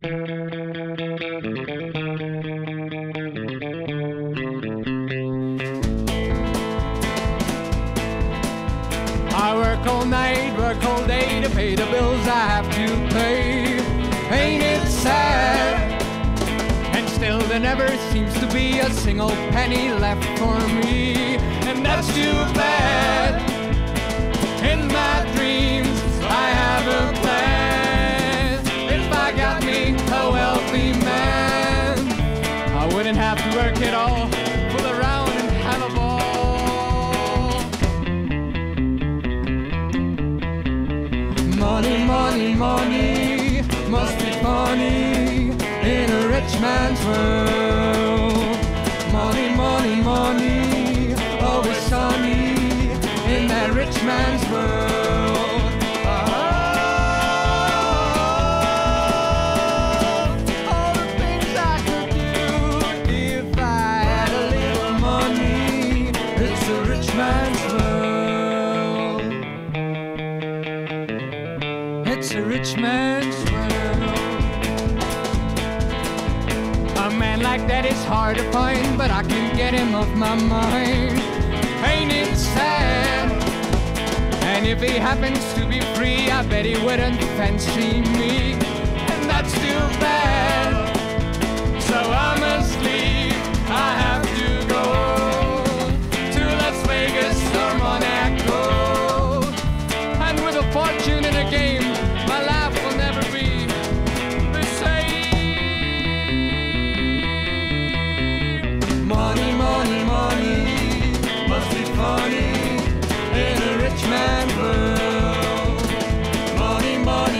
I work all night, work all day to pay the bills I have to pay. Ain't it sad? And still there never seems to be a single penny left for me. And that's too bad. In my wouldn't have to work at all. Fool around and have a ball. Money, money, money must be funny in a rich man's world. Money, money, money, always sunny in that rich man's world. It's a rich man's world. A man like that is hard to find, but I can get him off my mind. Ain't it sad? And if he happens to be free, I bet he wouldn't fancy me. And that's too bad.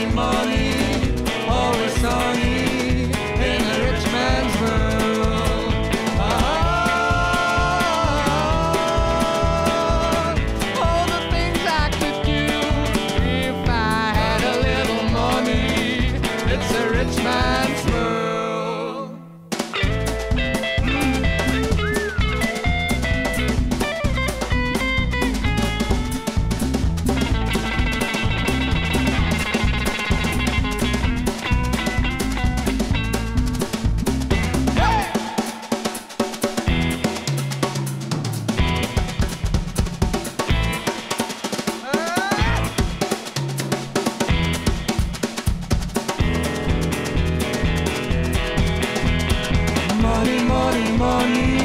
Money, Money,